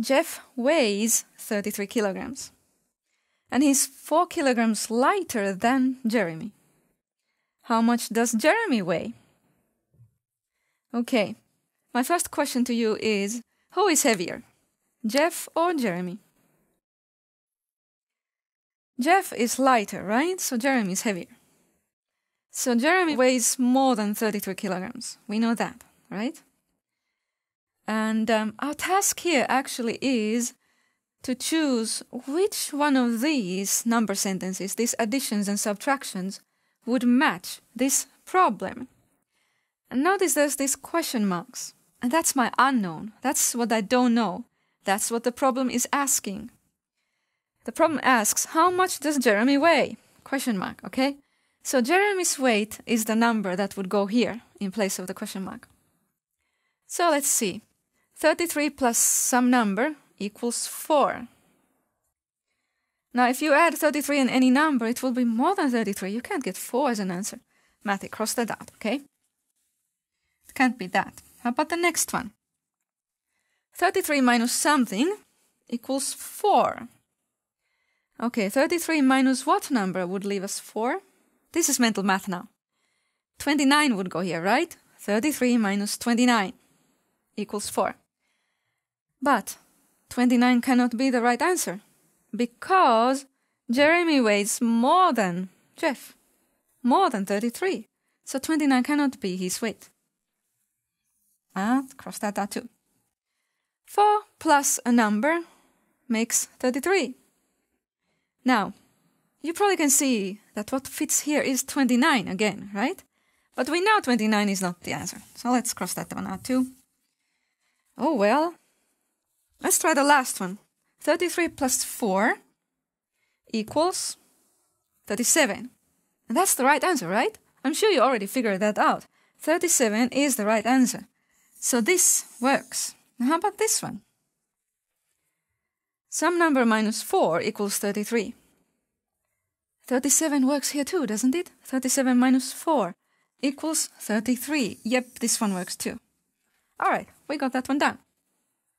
Jeff weighs 33 kilograms. And he's 4 kilograms lighter than Jeremy. How much does Jeremy weigh? Okay, my first question to you is Who is heavier, Jeff or Jeremy? Jeff is lighter, right? So Jeremy is heavier. So Jeremy weighs more than 33 kilograms. We know that, right? And um, our task here actually is to choose which one of these number sentences, these additions and subtractions, would match this problem. And notice there's these question marks. And that's my unknown. That's what I don't know. That's what the problem is asking. The problem asks, how much does Jeremy weigh? Question mark, okay? So Jeremy's weight is the number that would go here in place of the question mark. So let's see. 33 plus some number equals 4. Now, if you add 33 and any number, it will be more than 33. You can't get 4 as an answer. Matty, cross that out, okay? It can't be that. How about the next one? 33 minus something equals 4. Okay, 33 minus what number would leave us 4? This is mental math now. 29 would go here, right? 33 minus 29 equals 4. But 29 cannot be the right answer because Jeremy weighs more than Jeff, more than 33. So 29 cannot be his weight. And cross that out too. 4 plus a number makes 33. Now, you probably can see that what fits here is 29 again, right? But we know 29 is not the answer. So let's cross that one out too. Oh well. Let's try the last one. 33 plus 4 equals 37. And that's the right answer, right? I'm sure you already figured that out. 37 is the right answer. So this works. Now how about this one? Some number minus 4 equals 33. 37 works here too, doesn't it? 37 minus 4 equals 33. Yep, this one works too. Alright, we got that one done.